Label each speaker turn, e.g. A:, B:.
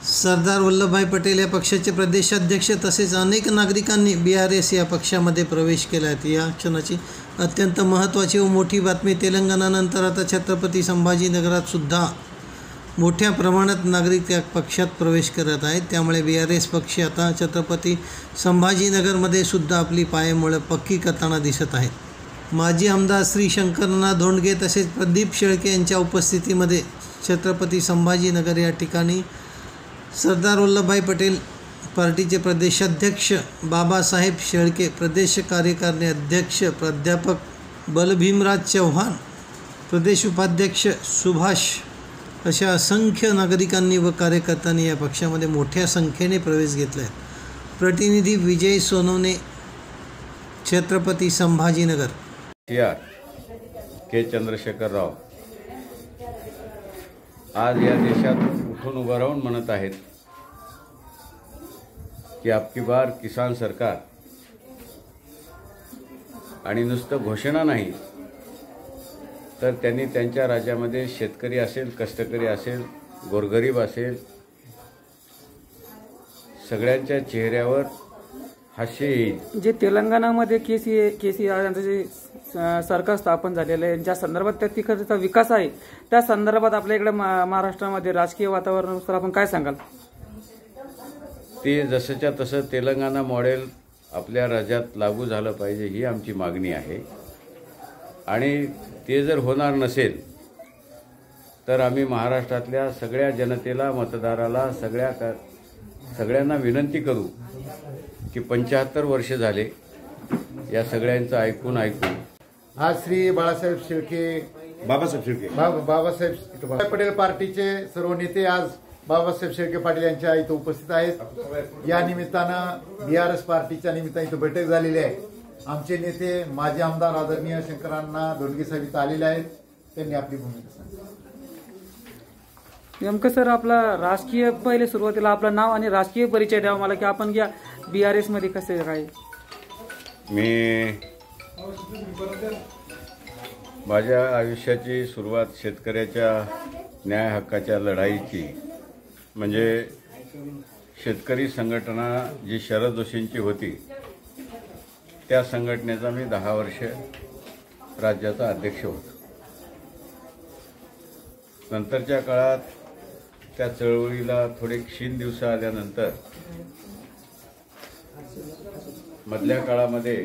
A: सरदार वल्लभभाई पटेल या पक्षाचे प्रदेशाध्यक्ष तसेच अनेक नागरिकांनी बी आर एस या पक्षामध्ये प्रवेश केला आहे या क्षणाची अत्यंत महत्त्वाची व मोठी बातमी तेलंगणानंतर आता छत्रपती संभाजीनगरात सुद्धा मोठ्या प्रमाणात नागरिक त्या पक्षात प्रवेश करत आहेत. त्यामुळे बी आर एस पक्ष आता छत्रपती संभाजीनगरमध्ये सुद्धा आपली पायमुळं पक्की करताना दिसत आहेत. माजी आमदार श्री शंकरनाथ धोंडगे तसेच प्रदीप शेळके यांच्या उपस्थितीमध्ये छत्रपती संभाजीनगर या ठिकाणी सरदार वल्लभभाई पटेल पार्टीचे प्रदेशाध्यक्ष बाबासाहेब शेळके प्रदेश कार्यकारिणी अध्यक्ष प्राध्यापक बलभीमराज चव्हाण प्रदेश उपाध्यक्ष सुभाष अशा असंख्य नागरिकांनी व कार्यकर्त्यांनी या पक्षामध्ये मोठ्या संख्येने प्रवेश घेतला आहे प्रतिनिधी विजय सोनवणे छत्रपती संभाजीनगर.
B: या के चंद्रशेखर राव. आज या देशात उठून उभं राहून म्हणत आहेत की आपकी बार किसान सरकार. आणि नुसतं घोषणा नाही तर त्यांनी त्यांच्या राज्यामध्ये शेतकरी असेल कष्टकरी असेल गोरगरीब असेल सगळ्यांच्या चेहऱ्यावर हास्य येईल
C: जे तेलंगणामध्ये K C K C R यांचं जे स- सरकार स्थापन झालेलं आहे ज्या संदर्भात त्या तिकडचा विकास आहे त्या संदर्भात आपल्या इकडे मा- महाराष्ट्रामध्ये राजकीय वातावरणानुसार आपण काय सांगाल?
B: ते जसंच्या तसं तेलंगणा मॉडेल आपल्या राज्यात लागू झालं पाहिजे ही आमची मागणी आहे. आणि ते जर होणार नसेल तर आम्ही महाराष्ट्रातल्या सगळ्या जनतेला मतदाराला सगळ्या का सगळ्यांना विनंती करू की पंच्याहत्तर वर्ष झाले या सगळ्यांचं ऐकून ऐकून.
D: आज श्री बाळासाहेब शेळके
E: बाबासाहेब शिर्के.
D: बा- बाबासाहेब पटेल पार्टीचे सर्व नेते आज बाबासाहेब शेळके पाटील यांच्या इथं उपस्थित आहेत. या निमित्तानं बीआरएस पार्टीच्या निमित्तानं इथं बैठक झालेली आहे. आमचे नेते माजी आमदार आदरणीय शंकरांना धोंडगे साहेब इथं आलेले आहेत. त्यांनी आपली भूमिका सांगितली.
C: नेमकं सर आपला राजकीय पहिले सुरुवातीला आपलं नाव आणि राजकीय परिचय द्यावा मला की आपण बी आर एसमध्ये कसे काय
B: मी माझ्या आयुष्याची सुरुवात शेतकऱ्याच्या न्याय हक्काच्या लढाईची म्हणजे शेतकरी संघटना जी शरद जोशींची होती त्या संघटनेचा मी दहा वर्ष राज्याचा अध्यक्ष होतो. नंतरच्या काळात त्या चळवळीला थोडे क्षीण दिवस आल्यानंतर मधल्या काळामध्ये